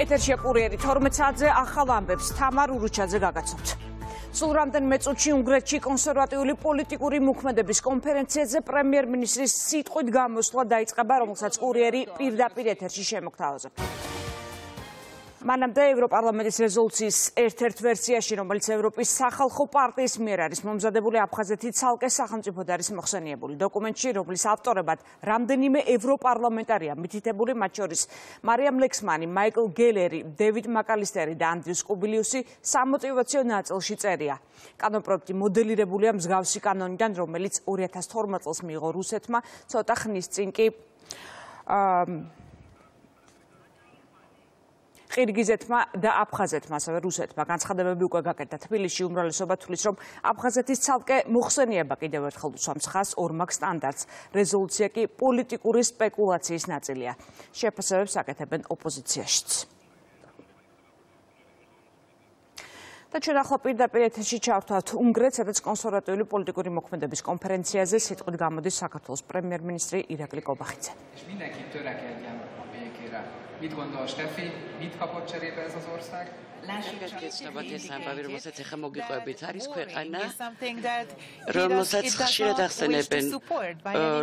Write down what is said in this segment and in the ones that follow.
ეთერშია კურიერი 12 საათზე ახალ ამბებს თამარ ურუჩაძე გაგაცნობთ. სულ რამდენიმე წუთში უნგრეთში კონსერვატიული პოლიტიკური მოქმედების კონფერენციაზე პრემიერ-მინისტრის სიტყვით გამოსვლა დაიწყება, რომელსაც კურიერი პირდაპირ ეთერში შემოგთავაზებთ. მანამდე ევროპარლამენტის რეზოლუციის ერთ-ერთ ვერსიაში, რომელიც ევროპის სახალხო პარტიის მიერ არის მომზადებული აფხაზეთის ცალკე სახელმწიფოდ არის მოხსენიებული. დოკუმენტში, რომლის ავტორებად რამდენიმე ევროპარლამენტარია მითითებული, მათ შორის მარიამ ლექსმანი, მაიკლ გელერი, დევიდ მაკალისტერი და ანდრიუს კუბილიუსი სამოტივაციო ნაწილში წერია. კანონპროექტი მოდელირებულია მსგავსი კანონიდან, რომელიც 2012 წელს მიიღო რუსეთმა, ცოტა ხნის წინ კი აა ყირგიზეთმა და აფხაზეთმა, ასევე რუსეთმა განცხადებები უკვე გაკეთდა თბილისში უმრავლესობა თulis რომ აფხაზეთის ცალკე მოხსენიება კიდევ ერთხელ უსვამს ხას ორმაგ სტანდარტს. რეზოლუცია კი პოლიტიკური სპეკულაციის ნაწილია. შეფასებებს აკეთებენ ოპოზიციაშიც. და ჩვენ ახლა პირდაპირ ეთერში ჩავთვალთ უნგრეთს, სადაც კონსერვატიული პოლიტიკური მოქმედების კონფერენციაზე სიტყვით გამოდის საქართველოს პრემიერ-მინისტრი ირაკლი კობახიძე. Mit gondol Steffi? Mit kapott cserébe ez az ország? Lássuk ezt a számbavi, რომელსაც ახლა მოგიყვებით, არის ქვეყანა, რომელსაც ხშირად ახსენებენ,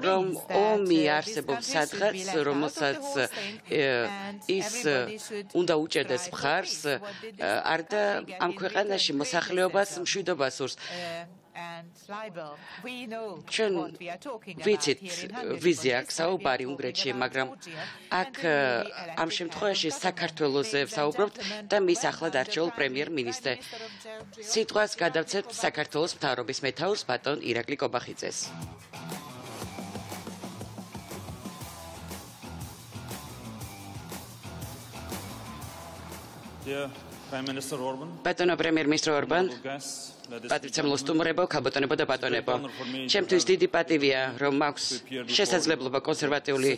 რომ ომი არსებობს სადღაც, რომელსაც ის უნდა უჭერდეს მხარს, არ და ამ ქვეყანაში მოსახლეობას მშვიდობას ურს. ჩვენ ვიცით ვიზი აქვს საუბარი უნგრეთში, მაგრამ აქ ამ შემთხვევაში საქართველოსზე საუბრობთ და მის ახლად არჩეულ პრემიერ-მინისტრ სიტყვას გადავცემთ საქართველოს მთავრობის მეთაურს ბატონ ირაკლი კობახიძეს. ბატონო პრემიერ-მინისტრო ორბან პატრიცემლო სტუმრებო, ქაბოტონებო და ბატონებო. ჩემთვის დიდი პატივია, რომ მაქვს შესაძლებლობა კონსერვატიული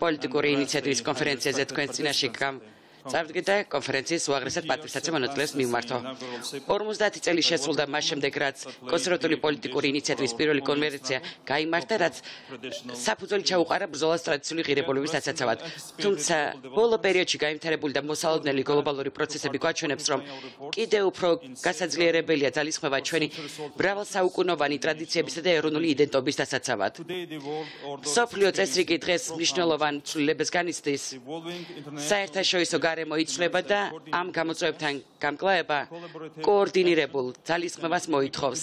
პოლიტიკური ინიციატივის კონფერენციაზე თქვენ წინაშე წარდგედა კონფერენციის უაღრესად პატრიცაცე მონაწილეს მიმართო. 50 წელი შესრულდა მას შემდეგ, რაც კონსერვატიული პოლიტიკური ინიციატივის პირველი კონფერენცია გამართა, რაც საფუძველი ჩაუყარა ბრძოლას ტრადიციული ღირებულების დასაცავად. თუმცა, ბოლო პერიოდში გამართებული და მოსალოდნელი გლობალური პროცესები გვაჩვენებს, რომ კიდევ უფრო გასაძლიერებელია ძალისხმევა ჩვენი მრავალსაუკუნოვანი ტრადიციებისა და ეროვნული იდენტობის დასაცავად. სოფლიო წესრიგი დღეს მნიშვნელოვან ცვლილებებს განიცდის. საერთაშორისო გარემო იცვლება და ამ გამოწვევებთან გამკლავება კოორდინირებულ ძალისხმევას მოითხოვს.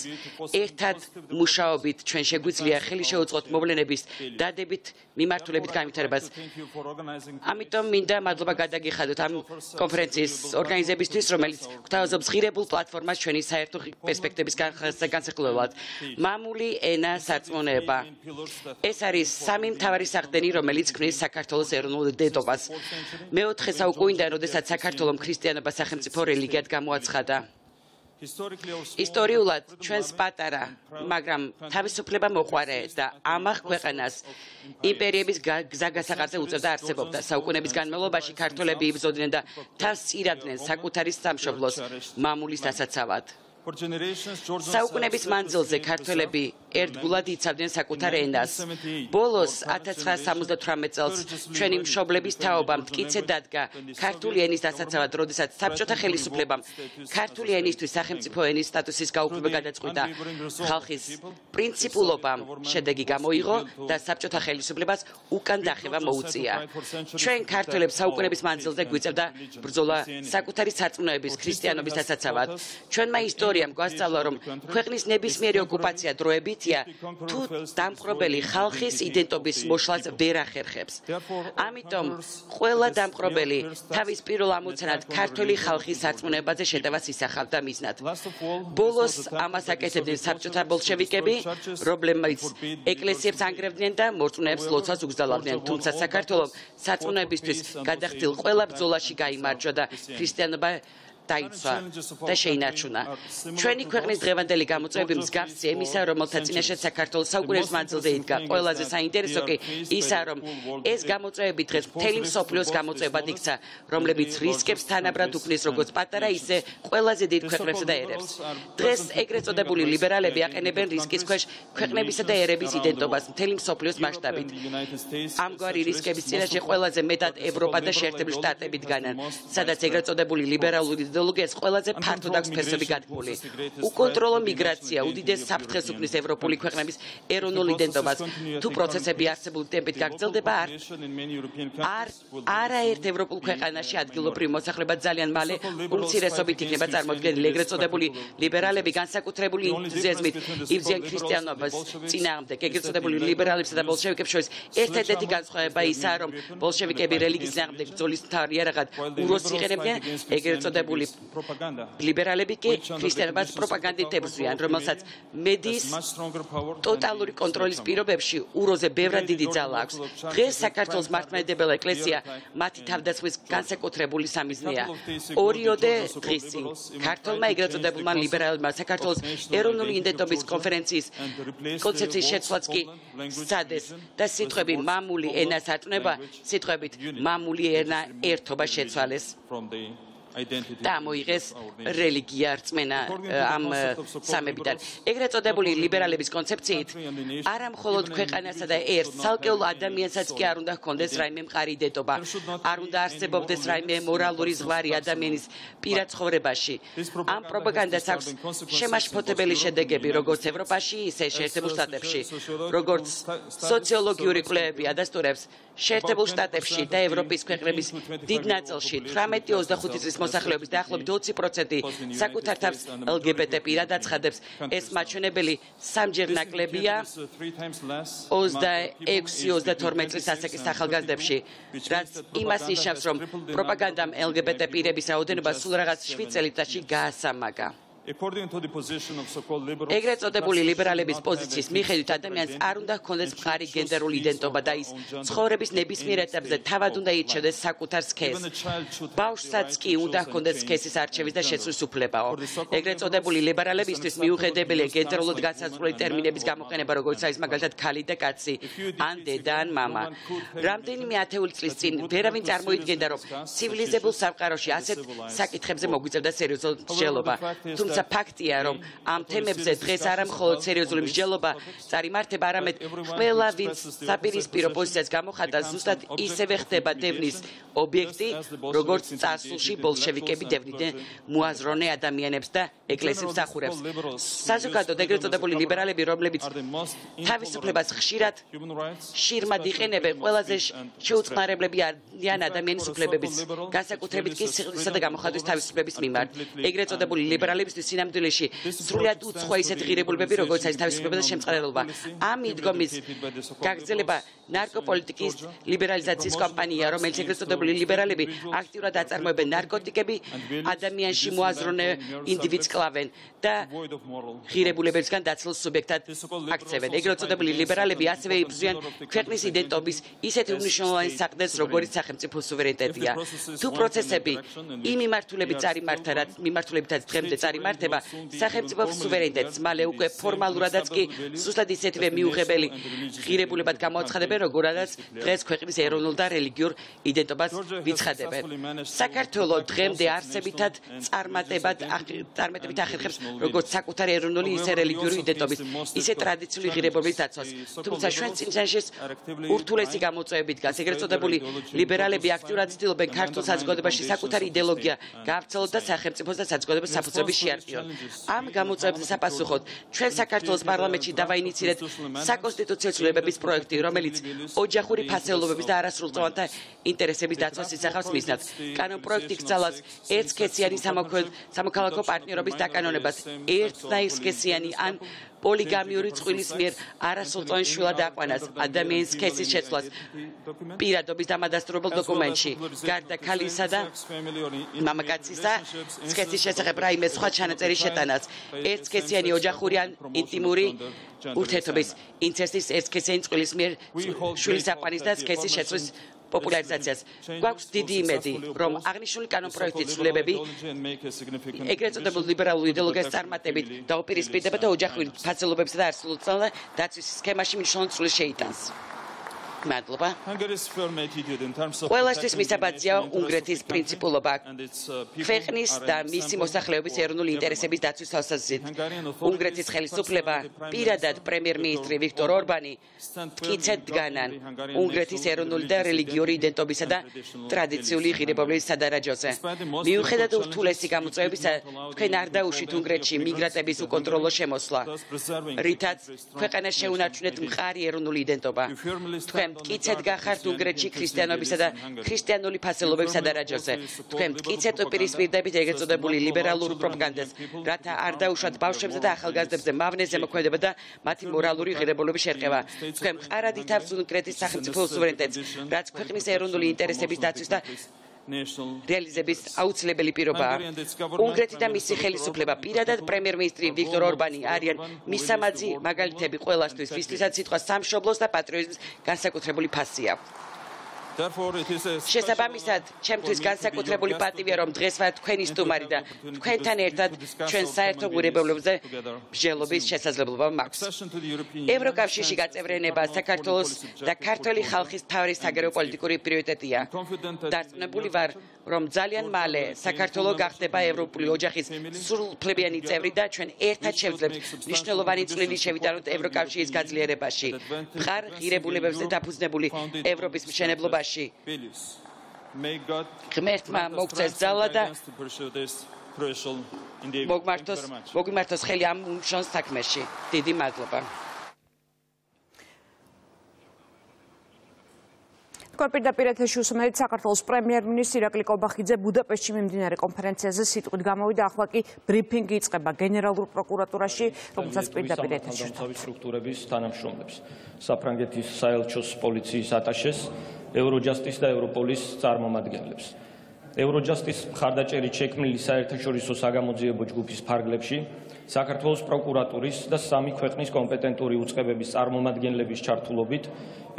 ერთად მუშაობით ჩვენ შეგვიძლია ხელი შეუწყოთ მოვლენების დადებით მიმართულებით განვითარებას. ამიტომ მინდა მადლობა გადაგიხადოთ ამ კონფერენციის ორგანიზებისთვის, რომელიც გვთავაზობს ღირებულ პლატფორმას ჩვენი საერთო პერსპექტივის განსახილველად. მამული ენა სარწმუნოება. ეს არის სამი მთავარი საყდენი, რომელიც ქმნის საქართველოს ეროვნულ დედობას. მეოთხე საუკუნე გვინდა, როდესაც საქართველოს ქრისტიანობა სახელმწიფო რელიგიად გამოაცხადა. ისტორიულად ჩვენს პატარა, მაგრამ თავისუფლება მოყვარე და ამახ ქვეყანას იმპერიების გზაგასაყარზე უწევდა არსებობდა. საუკუნეების განმავლობაში ქართველები იბრძოდნენ და თავს წირადნენ საკუთარი სამშობლოს მამულის დასაცავად. საუკუნეების მანძილზე ქართველები ერთგულად იცავდნენ საკუთარ ენას. ბოლოს 1978 წელს ჩვენი მშობლების თაობამ მткиცე დადგა ქართული ენის დასაცავად, როდესაც საბჭოთა ხელისუფლებამ ქართული ენისთვის სახელმწიფო ენის სტატუსის გაუქმება გადაწყვიტა. ხალხის პრინციპულობამ შედეგი გამოიღო და საბჭოთა ხელისუფლებას უკან დახევა მოუწია. ჩვენ ქართველებს საუკუნეების მანძილზე გვიწევდა ბრძოლა საკუთარი სარწმუნოების ქრისტიანობის დასაცავად. ჩვენმა ისტორიამ გვასწავლა, რომ ქვეყნის ნებისმიერი ოკუპაცია დროებით დროებითია, თუ დამპყრობელი ხალხის იდენტობის მოშლას ვერ ახერხებს. ამიტომ ყველა დამპყრობელი თავის პირველ ამოცანად ქართული ხალხის სარწმუნოებაზე შეტევას ისახავდა მიზნად. ბოლოს ამას აკეთებდნენ საბჭოთა ბოლშევიკები, პრობლემის ეკლესიებს ანგრევდნენ და მორწმუნეებს ლოცვას უგზავნდნენ, თუმცა საქართველოს სარწმუნოებისთვის გადახდილ ყველა ბრძოლაში გამოიმარჯვა და ქრისტიანობა დაიცვა და შეინარჩუნა. ჩვენი ქვეყნის დღევანდელი გამოწვევები მსგავსია იმისა, რომელთა წინაშე საქართველოს საუკუნეების მანძილზე იდგა. ყველაზე საინტერესო კი ისა, რომ ეს გამოწვევები დღეს მთელი მსოფლიოს გამოწვევად იქცა, რომლებიც რისკებს თანაბრად უქმნის როგორც პატარა, ისე ყველაზე დიდ ქვეყნებსა და ერებს. დღეს ეგრეთ წოდებული ლიბერალები აყენებენ რისკის ქვეშ ქვეყნებისა და ერების იდენტობას მთელი მსოფლიოს მასშტაბით. ამგვარი რისკების წინაშე ყველაზე მეტად ევროპა და შეერთებული შტატები დგანან, სადაც ეგრეთ წოდებული ლიბერალური იდეოლოგიას ყველაზე ფართოდ აქვს ფესები გათქმული. უკონტროლო მიგრაცია უდიდეს საფრთხეს უქმნის ევროპული ქვეყნების ეროვნულ იდენტობას. თუ პროცესები არსებული ტემპით გაგრძელდება, არ არაერთ ევროპულ ქვეყანაში ადგილობრივ მოსახლეობა ძალიან მალე უმცირესობით იქნება წარმოქმნილი. ეგრეთ წოდებული ლიბერალები განსაკუთრებული ენთუზიაზმით იბრძენ ქრისტიანობას წინააღმდეგ. ეგრეთ წოდებული ლიბერალებსა და ბოლშევიკებს შორის ერთადერთი განსხვავება ისაა, რომ ბოლშევიკები რელიგიის წინააღმდეგ ბრძოლის მთავარი იარაღად უროს იყენებდნენ, ეგრეთ წოდებული ლიბერალები კი ქრისტიანობას პროპაგანდით ებრძვიან, რომელსაც მედიის ტოტალური კონტროლის პირობებში უროზე ბევრად დიდი ძალა აქვს. დღეს საქართველოს მართლმადიდებელ ეკლესია მათი თავდასხმის განსაკუთრებული სამიზნეა. ორიოდე დღის წინ ქართულმა ეგრეთ წოდებულმა ლიბერალებმა საქართველოს ეროვნული იდენტობის კონფერენციის კონცეფციის შეცვლაც კი სცადეს და სიტყვები მამული ენა საწუნება სიტყვებით მამული ენა ერთობა შეცვალეს და მოიღეს რელიგია რწმენა ამ სამებიდან. ეგრეთ წოდებული ლიბერალების კონცეფციით არა მხოლოდ ქვეყანასა და ერთ ცალკეულ ადამიანსაც კი არ უნდა ჰქონდეს რაიმე მყარი იდენტობა, არ უნდა არსებობდეს რაიმე მორალური ზღვარი ადამიანის პირად ცხოვრებაში. ამ პროპაგანდას აქვს შემაშფოთებელი შედეგები როგორც ევროპაში, ისე შეერთებულ შტატებში, როგორც სოციოლოგიური კვლევები ადასტურებს შეერთებულ შტატებში და ევროპის ქვეყნების დიდ ნაწილში. 18-25 წლის მოსახლეობის დაახლოებით 20% საკუთარ თავს LGBT პირად აცხადებს. ეს მაჩვენებელი სამჯერ ნაკლებია 26-32 წლის ასაკის ახალგაზრდებში, რაც იმას ნიშნავს, რომ პროპაგანდამ LGBT პირების რაოდენობა სულ რაღაც 7 წელიწადში გაასამაგა. ეგრეთ წოდებული ლიბერალების პოზიციის მიხედვით ადამიანს არ უნდა ჰქონდეს მხარი გენდერული იდენტობა და ის ცხოვრების ნებისმიერ ეტაპზე თავად უნდა ირჩევდეს საკუთარ სქესს. ბავშვსაც კი უნდა ჰქონდეს სქესის არჩევის და შეცვლის უფლებაო. ეგრეთ წოდებული ლიბერალებისთვის მიუხედებელია გენდერულად განსაზღვრული ტერმინების გამოყენება, როგორც არის მაგალითად ქალი და კაცი, ან დედა ან მამა. რამდენიმე ათეული წლის წინ ვერავინ წარმოიდგენდა, რომ ცივილიზებულ სამყაროში ასეთ საკითხებზე მოგვიწევდა სერიოზული მსჯელობა. თუმცა თუმცა ფაქტია რომ ამ თემებზე დღეს არა მხოლოდ სერიოზული მსჯელობა წარიმართება არამედ ყველა ვინც საპირისპირო პოზიციას გამოხატა ზუსტად ისევე ხდება დევნის ობიექტი როგორც წარსულში ბოლშევიკები დევნიდნენ მოაზროვნე ადამიანებს და ეკლესიებს ახურებს საზოგადოებრივ ეგრეთ წოდებული ლიბერალები რომლებიც თავისუფლებას ხშირად შირმად იყენებენ ყველაზე შეუწყნარებლები არიან ადამიანის უფლებების განსაკუთრებით კი სიყვარულისა და გამოხატვის თავისუფლების მიმართ. ეგრეთ წოდებული ლიბერალებისთვის სინამდვილეში სრულიად უცხო ისეთი ღირებულებები როგორც არის თავისუფლება და შემწყნარებლობა ამ მიდგომის გაგრძელება ნარკოპოლიტიკის ლიბერალიზაციის კამპანია რომელიც ეგრეთ წოდებული ლიბერალები აქტიურად აწარმოებენ ნარკოტიკები ადამიანში მოაზროვნე ინდივიდს კლავენ და ღირებულებებისგან დაცულ სუბიექტად აქცევენ. ეგრეთ წოდებული ლიბერალები ასევე იბრძვიან ქვეყნის იდენტობის ისეთი უნიშნულოვანი საყდრს როგორც სახელმწიფო სუვერენიტეტია. თუ პროცესები იმ მიმართულებით წარიმართა რაც მიმართულებითაც დღემდე წარიმართა იმართება სახელმწიფო სუვერენიტეტს მალე უკვე ფორმალურადაც კი ზუსტად ისეთივე მიუღებელი ღირებულებად გამოაცხადებენ როგორადაც დღეს ქვეყნის ეროვნულ და რელიგიურ იდენტობას ვიცხადებენ. საქართველოს დღემდე არსებითად წარმატებად წარმატებით ახერხებს როგორც საკუთარი ეროვნული ისე რელიგიური იდენტობის ისე ტრადიციული ღირებულების დაცვას თუმცა ჩვენ წინსანშეს ურთულესი გამოწვევებით დგას ეგრეთ წოდებული ლიბერალები აქტიურად ცდილობენ ქართულ საზოგადოებაში საკუთარი იდეოლოგია გაავრცელონ და სახელმწიფოს და საზოგადოების საფუძვლების შეარყევას პარტიო. ამ გამოწვევებზე საპასუხოდ ჩვენ საქართველოს პარლამენტში დავაინიცირეთ საკონსტიტუციო ცვლილებების პროექტი, რომელიც ოჯახური ფასეულობების და არასრულწლოვანთა ინტერესების დაცვას ისახავს მისნად. კანონ პროექტი გწალას ერთსქესიანი სამოქალაქო პარტნიორობის დაკანონებას, ერთნაირსქესიანი ან პოლიგამიური წყვილის მიერ არასრულწლოვან შვილად აყვანას ადამიანის სქესის შეცვლას პირადობის დამადასტურებელ დოკუმენტში. გარდა ქალისა და მამაკაცისა სქესის შესახებ რაიმე სხვა ჩანაწერი შეტანას. ერთსქესიანი ოჯახური ან ინტიმური ურთიერთობის ინცესტის ერთსქესიანი წყვილის მიერ შვილის აყვანის და სქესის შეცვლის პოპულარიზაციას. გვაქვს დიდი იმედი, რომ აღნიშნული კანონპროექტის ცვლილებები ეგრეთ წოდებულ ლიბერალურ იდეოლოგიას წარმატებით დაუპირისპირდება და ოჯახური ფაცილობებსა და არსებულ ძალა დაცვის სქემაში მნიშვნელოვანი წვლილი შეიტანს. მადლობა. ყველასთვის მისაბაძია უნგრეთის პრინციპულობა. ქვეყნის და მისი მოსახლეობის ეროვნული ინტერესების დაცვის თვალსაზრისით. უნგრეთის ხელისუფლება პირადად პრემიერ-მინისტრი ვიქტორ ორბანი მტკიცედ დგანან უნგრეთის ეროვნული და რელიგიური იდენტობისა და ტრადიციული ღირებულების სადარაჯოზე. მიუხედავად ურთულესი გამოწვევებისა, თქვენ არ დაუშვით უნგრეთში მიგრანტების უკონტროლო შემოსვლა. რითაც ქვეყანას შეუნარჩუნეთ მყარი ეროვნული იდენტობა. თქვენ მტკიცედ გახართ უნგრეთში ქრისტიანობისა და ქრისტიანული ფასელობების სადარაჯოზე. თქვენ მტკიცედ უპირისპირდებით ეგრეთ წოდებული ლიბერალურ პროპაგანდას, რათა არ დაუშვათ ბავშვებზე და ახალგაზრდებზე მავნეზე მოქმედება და მათი მორალური ღირებულების შერყევა. თქვენ მყარად ითავს უნგრეთის სახელმწიფო სუვერენიტეტს, რაც ქვეყნის ეროვნული ინტერესების დაცვის და რეალიზების აუცილებელი პირობაა. უნგრეთი და მისი ხელისუფლება პირადად პრემიერ-მინისტრი ვიქტორ ორბანი არიან მისამაძი მაგალითები ყველასთვის, ვისთვისაც სიტყვა სამშობლოს და პატრიოტიზმის განსაკუთრებული ფასია. შესაბამისად, ჩემთვის განსაკუთრებული პატივია, რომ დღეს ვარ თქვენი სტუმარი და თქვენთან ერთად ჩვენ საერთო ღირებულებებზე მსჯელობის შესაძლებლობა მაქვს. ევროკავშირში გაწევრიანება საქართველოს და ქართული ხალხის თავის საგარეო პოლიტიკური პრიორიტეტია. დარწმუნებული ვარ, რომ ძალიან მალე საქართველოს გახდება ევროპული ოჯახის სრულფლებიანი წევრი და ჩვენ ერთად შევძლებთ მნიშვნელოვანი წვლილი შევიტანოთ ევროკავშირის გაძლიერებაში. მხარ ღირებულებებზე დაფუძნებული ევროპის მშენებლობაში. ღმერთმა მოგწეს ძალა და მოგმართოს მოგმართოს ხელი ამ შონს საქმეში. დიდი მადლობა. თქვენ პირდაპირ ეთერში უსმენთ საქართველოს პრემიერ-მინისტრი ირაკლი კობახიძე ბუდაპეშტში მიმდინარე კონფერენციაზე სიტყვით გამოვიდა ახლა კი ბრიფინგი იწყება გენერალურ პროკურატურაში რომელსაც პირდაპირ ეთერში სტრუქტურების თანამშრომლებს საფრანგეთის საელჩოს პოლიციის ატაშეს ევროჯასტის და ევროპოლის წარმომადგენლებს ევროჯასტის მხარდაჭერით შექმნილი საერთაშორისო საგამოძიებო ჯგუფის ფარგლებში საქართველოს პროკურატურის და სამი ქვეყნის კომპეტენტური უწყებების წარმომადგენლების ჩართულობით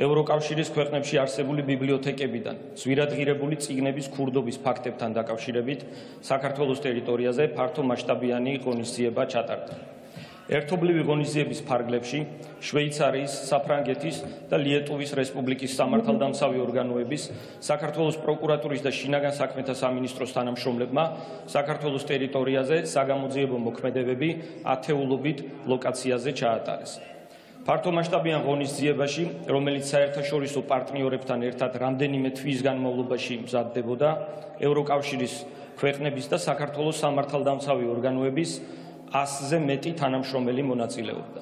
ევროკავშირის ქვეყნებში არსებული ბიბლიოთეკებიდან ზვირადღირებული წიგნების ქურდობის ფაქტებთან დაკავშირებით საქართველოს ტერიტორიაზე ფართო მასშტაბიანი ღონისძიება ჩატარდა. ერთობლივი ღონისძიების ფარგლებში შვეიცარიის, საფრანგეთის და ლიეტუვის რესპუბლიკის სამართალდამცავი ორგანოების, საქართველოს პროკურატურის და შინაგან საქმეთა სამინისტროს თანამშრომლებმა საქართველოს ტერიტორიაზე საგამოძიებო მოქმედებები ათეულობით ლოკაციაზე ჩაატარეს. ფართომასშტაბიან ღონისძიებაში, რომელიც საერთაშორისო პარტნიორებთან ერთად რამდენიმე თვის განმავლობაში მზადდებოდა, ევროკავშირის ქვეყნების და საქართველოს სამართალდამცავი ორგანოების 100-ზე მეტი თანამშრომელი მონაწილეობდა.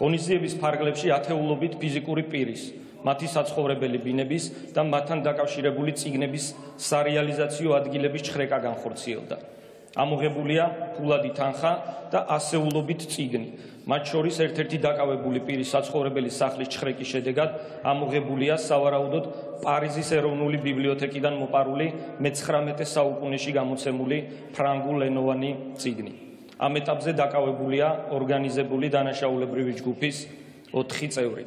ღონისძიების ფარგლებში ათეულობით ფიზიკური პირის, მათი საცხოვრებელი ბინების და მათთან დაკავშირებული ციგნების სარეალიზაციო ადგილების ჩხრეკა განხორციელდა. ამოღებულია ფულადი თანხა და ასეულობით ციგნი. მათ შორის ერთ-ერთი დაკავებული პირის საცხოვრებელი სახლის ჩხრეკის შედეგად ამოღებულია სავარაუდოდ პარიზის ეროვნული ბიბლიოთეკიდან მოპარული მე-19 საუკუნეში გამოცემული ფრანგულ-ენოვანი ციგნი. ამ ეტაპზე დაკავებულია ორგანიზებული დანაშაულებრივი ჯგუფის 4 წევრი.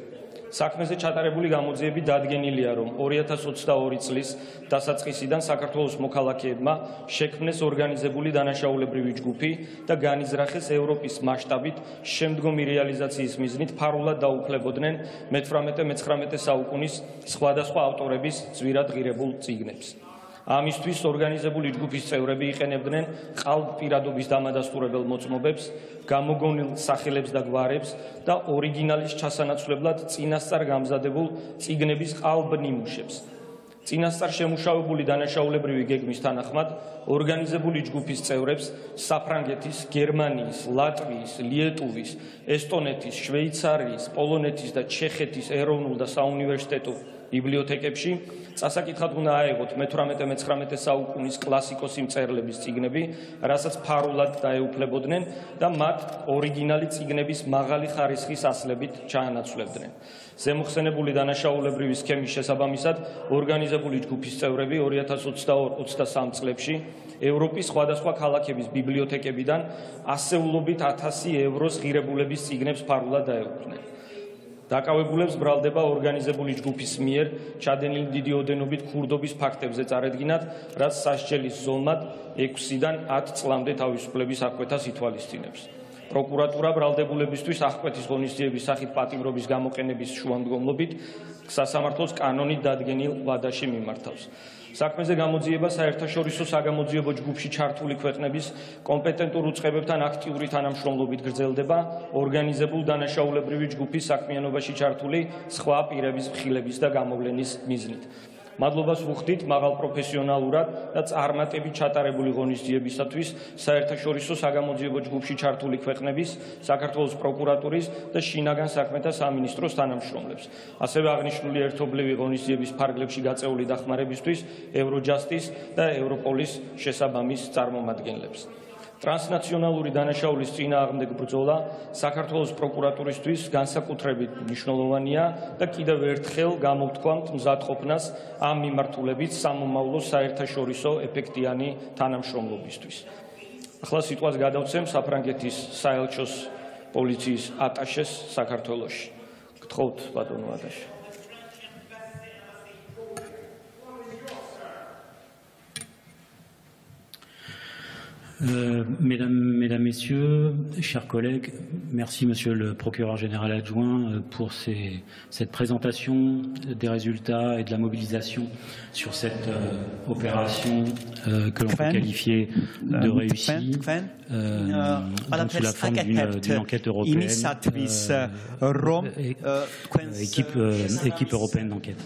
საქმეზე ჩატარებული გამოძიები დადგენილია, რომ 2022 წლის დასაწყისიდან საქართველოს მოქალაქეებმა შექმნეს ორგანიზებული დანაშაულებრივი ჯგუფი და განიზრახეს ევროპის მასშტაბით შემდგომი რეალიზაციის მიზნით ფარულად დაუფლებოდნენ მე-18-19 საუკუნის სხვადასხვა ავტორების ძვირად ღირებულ წიგნებს. ამისთვის ორგანიზებული ჯგუფის წევრები იყენებდნენ ყალბ პირადობის დამადასტურებელ მოწმობებს, გამოგონილ სახელებს და გვარებს და ორიგინალის ჩასანაცვლებლად წინასწარ გამზადებულ წიგნების ყალბ ნიმუშებს. წინასწარ შემუშავებული დანაშაულებრივი გეგმის თანახმად ორგანიზებული ჯგუფის წევრებს საფრანგეთის, გერმანიის, ლატვიის, ლიეტუვის, ესტონეთის, შვეიცარიის, პოლონეთის და ჩეხეთის ეროვნულ და საუნივერსიტეტო ბიბლიოთეკებში წასაკითხად უნდა აეღოთ მე-18-19 საუკუნის კლასიკოსი მწერლების წიგნები, რასაც ფარულად დაეუფლებოდნენ და მათ ორიგინალი წიგნების მაღალი ხარისხის ასლებით ჩაანაცვლებდნენ. ზემოხსენებული დანაშაულებრივი სქემის შესაბამისად ორგანიზებული ჯგუფის წევრები 2022-23 წლებში ევროპის სხვადასხვა ქალაქების ბიბლიოთეკებიდან ასეულობით 1000 ევროს ღირებულების წიგნებს ფარულად დაეუფლნენ. დაკავებულებს ბრალდება ორგანიზებული ჯგუფის მიერ ჩადენილი დიდი ოდენობით ქურდობის ფაქტებზე წარედგინათ, რაც სასჯელის ზომად 6-დან 10 წლამდე თავისუფლების აკვეთას ითვალისწინებს. პროკურატურა ბრალდებულებისთვის აღკვეთის ღონისძიების სახით პატიმრობის გამოყენების შუამდგომლობით სასამართლოს კანონით დადგენილ ვადაში მიმართავს. საქმეზე გამოძიება საერთაშორისო საგამოძიებო ჯგუფში ჩართული ქვეყნების კომპეტენტურ უწყებებთან აქტიური თანამშრომლობით გრძელდება ორგანიზებულ დანაშაულებრივი ჯგუფის საქმიანობაში ჩართული სხვა პირების მხილების და გამოვლენის მიზნით. მადლობას ვუხდით მაღალ პროფესიონალურად და წარმატებით ჩატარებული ღონისძიებისათვის საერთაშორისო საგამოძიებო ჯგუფში ჩართული ქვეყნების, საქართველოს პროკურატურის და შინაგან საქმეთა სამინისტროს თანამშრომლებს. ასევე აღნიშნული ერთობლივი ღონისძიების ფარგლებში გაწეული დახმარებისთვის ევროჯასტის და ევროპოლის შესაბამის წარმომადგენლებს. ტრანსნაციონალური დანაშაულის წინააღმდეგ ბრძოლა საქართველოს პროკურატურისთვის განსაკუთრებით მნიშვნელოვანია და კიდევ ერთხელ გამოვთქვამთ მზადყოფნას ამ მიმართულებით სამომავლო საერთაშორისო ეფექტიანი თანამშრომლობისთვის. ახლა სიტყვას გადავცემ საფრანგეთის საელჩოს პოლიციის ატაშეს საქართველოში. გთხოვთ ბატონო ატაშე. Euh, mesdames, mesdames, Messieurs, chers collègues, merci Monsieur le procureur général adjoint euh, pour ces, cette présentation des résultats et de la mobilisation sur cette euh, opération euh, que l'on peut qualifier de réussie, donc sous la forme d'une enquête européenne, équipe, équipe européenne d'enquête.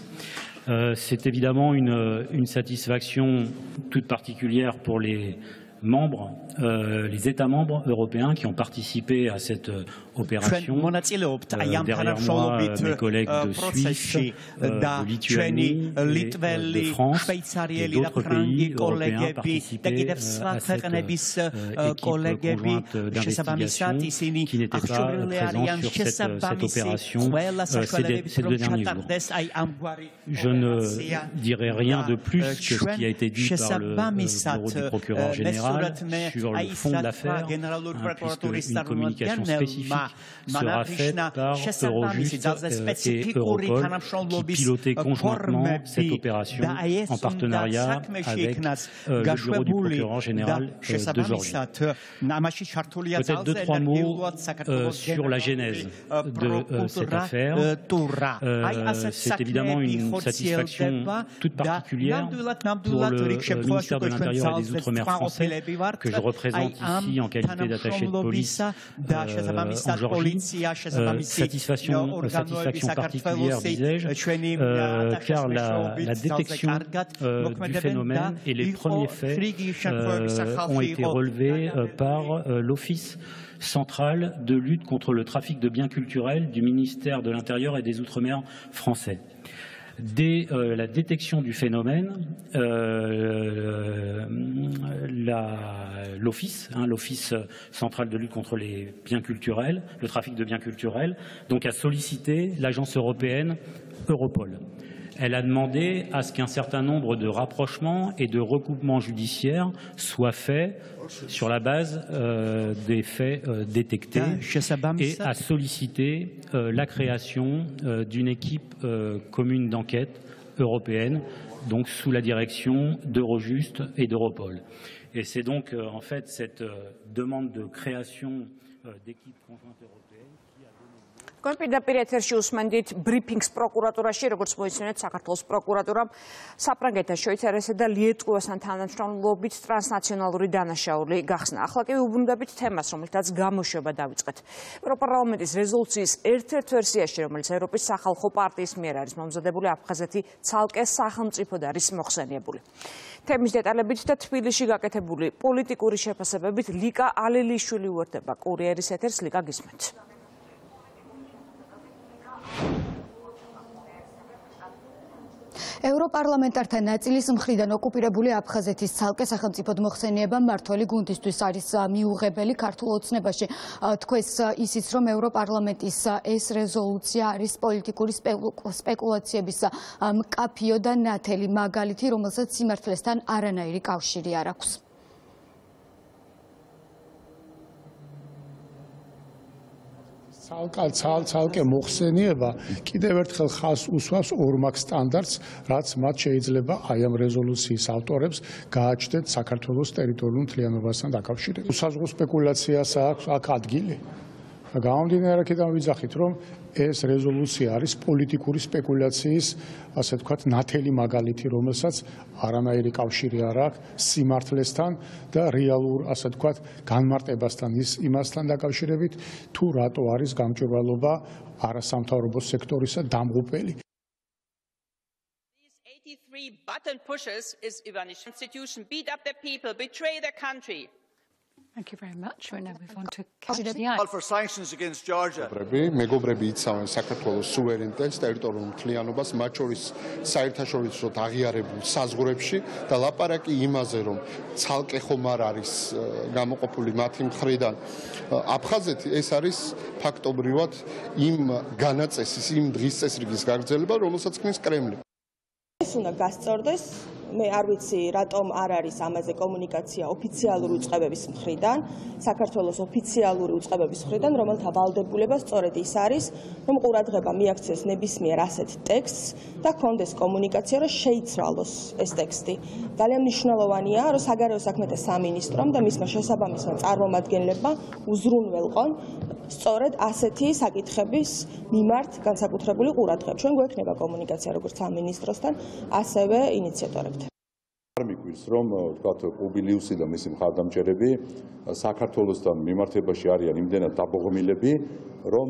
C'est évidemment une, une satisfaction toute particulière pour les membres, euh, les États membres européens qui ont participé à cette euh, opération. Euh, derrière moi, mes collègues de Suisse, de Lituanie, et, de France et d'autres pays européens participé à cette équipe conjointe d'investigation qui n'était pas présente sur cette, cette opération ces, ces deux derniers jours. Je ne dirai rien de plus que ce qui a été dit par le bureau du procureur général sur le fond de l'affaire, hein, puisque une communication spécifique sera faite par Eurojust euh, et Europol, qui pilotaient conjointement cette opération en partenariat avec euh, le bureau du procureur général euh, de Georgie. Peut-être deux, trois mots euh, sur la genèse de cette affaire. C'est évidemment une satisfaction toute particulière pour le ministère de l'Intérieur et des Outre-mer français que je représente ici en qualité d'attaché de police euh, en. Euh, satisfaction, satisfaction particulière, disais-je, euh, car la, la détection du phénomène et les premiers faits ont été relevés par l'Office central de lutte contre le trafic de biens culturels du ministère de l'Intérieur et des Outre-mer français. Dès euh, la détection du phénomène, euh, l'Office, hein, l'Office central de lutte contre les biens culturels, le trafic de biens culturels, donc a sollicité l'agence européenne Europol. Elle a demandé à ce qu'un certain nombre de rapprochements et de recoupements judiciaires soient faits sur la base euh, des faits euh, détectés et a sollicité euh, la création d'une équipe commune d'enquête européenne, donc sous la direction d'Eurojust et d'Europol. Et c'est donc en fait cette demande de création d'équipes conjointes européennes თქვენ პირდაპირ ეთერში უსმენდით ბრიფინგს პროკურატურაში, როგორც მოიცნეთ, საქართველოს პროკურატურამ საფრანგეთთან, შვეიცარიასა და ლიეტუვასთან თანამშრომლობით ტრანსნაციონალური დანაშაული გახსნა. ახლა კი უბრუნდებით თემას, რომელთაც გამოშვება დავიწყეთ. ევროპარლამენტის რეზოლუციის ერთ-ერთ ვერსიაში, რომელიც ევროპის სახალხო პარტიის მიერ არის მომზადებული, აფხაზეთი ცალკე სახელმწიფოდ არის მოხსენიებული. თემის დეტალებით და თბილისში გაკეთებული პოლიტიკური შეფასებებით ლიკა ალელიშვილი უერთდება კურიერის ეთერს ლიკა გისმენთ. ევროპარლამენტართა ნაწილის მხრიდან ოკუპირებული აფხაზეთის ცალკე სახელმწიფოდ მოხსენიება მართველი გუნდისთვის არის მიუღებელი ქართულ ოცნებაში. თქვენს ისიც რომ ევროპარლამენტის ეს რეზოლუცია არის პოლიტიკური სპეკულაციების მკაფიო და ნათელი მაგალითი რომელსაც სიმართლესთან არანაირი კავშირი არ აქვს ცალკე ცალკე მოხსენიება კიდევ ერთხელ ხას უსვამს ორმაგ სტანდარტს, რაც მათ შეიძლება აი ამ რეზოლუციის ავტორებს გააჩნდეთ საქართველოს ტერიტორიულ მთლიანობასთან დაკავშირებით. უსაზღრო სპეკულაციას აქვს აქ ადგილი. გამომდინარე აქედან ვიძახით, რომ ეს რეზოლუცია არის პოლიტიკური სპეკულაციის, ასე ვთქვათ, ნათელი მაგალითი, რომელსაც არანაირი კავშირი არ აქვს სიმართლესთან და რეალურ, ასე ვთქვათ, განმარტებასთან ის იმასთან დაკავშირებით, თუ რატო არის გამჭვირვალობა არასამთავრობო სექტორისა დამღუპელი. 83 button pushes is Ivanish institution beat up the people, betray the country. Thank you very much. We now move on to catch the eye. for sanctions against Georgia. მეგობრები იცავენ საქართველოს სუვერენიტეტს, ტერიტორიულ მთლიანობას, მათ შორის საერთაშორისო აღიარებულ საზღვრებში და ლაპარაკი იმაზე, რომ ცალკე ხომ არ არის გამოყოფილი მათი მხრიდან. აფხაზეთი ეს არის ფაქტობრივად იმ განაწესის, იმ დღის წესრიგის გაგრძელება, რომელსაც ქმნის კრემლი. ეს უნდა გასწორდეს მე არ ვიცი რატომ არ არის ამაზე კომუნიკაცია ოფიციალური უწყებების მხრიდან საქართველოს ოფიციალური უწყებების მხრიდან რომელთა ვალდებულება სწორედ ის არის რომ ყურადღება მიაქციეს ნებისმიერ ასეთ ტექსტს და კონდეს კომუნიკაცია რომ შეიცვალოს ეს ტექსტი ძალიან მნიშვნელოვანია რომ საგარეო საქმეთა სამინისტრომ და მისმა შესაბამისმა წარმომადგენლებმა უზრუნველყონ სწორედ ასეთი საკითხების მიმართ განსაკუთრებული ყურადღება. ჩვენ გვექნება კომუნიკაცია როგორც სამინისტროსთან, ასევე ინიციატორებთან. არ მიგვირს რომ ვთქვათ უბილიუსი და მისი მხარდამჭერები საქართველოსთან მიმართებაში არიან იმდენად დაბოღმილები, რომ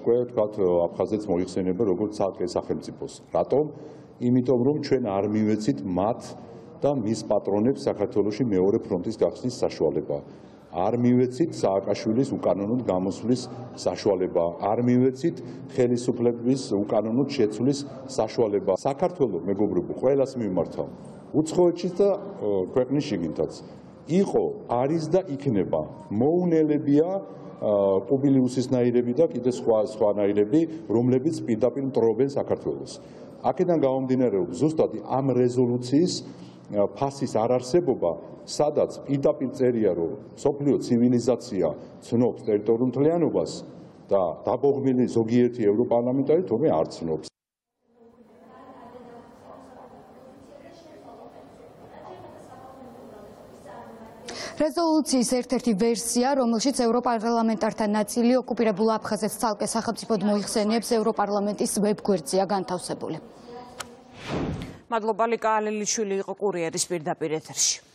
უკვე ვთქვათ აფხაზეთს მოიხსენებენ როგორც ცალკე სახელმწიფოს. რატომ? იმიტომ რომ ჩვენ არ მივეცით მათ და მის პატრონებს საქართველოსში მეორე ფრონტის გახსნის საშუალება. არ მივეცით სააკაშვილის უკანონოდ გამოსვლის საშუალება, არ მივეცით ხელისუფლების უკანონოდ შეცვლის საშუალება. საქართველოს მეგობრებო, ყველას მიმართავ. უცხოეთში და ქვეყნის შიგნითაც. იყო, არის და იქნება. მოუნელებია პუბილიუსის ნაირები და კიდე სხვა სხვა ნაირები, რომლებიც პირდაპირ მტრობენ საქართველოს. აქედან გამომდინარეობს ზუსტად ამ რეზოლუციის ფასის არარსებობა, სადაც პირდაპირ წერია, რომ სოფლიო ცივილიზაცია ცნობს ტერიტორიულ მთლიანობას და დაბოღმილი ზოგიერთი ევროპარლამენტარი თუმე არ ცნობს. რეზოლუციის ერთ-ერთი ვერსია, რომელშიც ევროპარლამენტართა ნაწილი ოკუპირებულ აფხაზეთს ცალკე სახელმწიფოდ მოიხსენიებს ევროპარლამენტის ვებგვერდზეა განთავსებული. მადლობა ლიკა ალელიშვილი იყო კურიერის პირდაპირ ეთერში.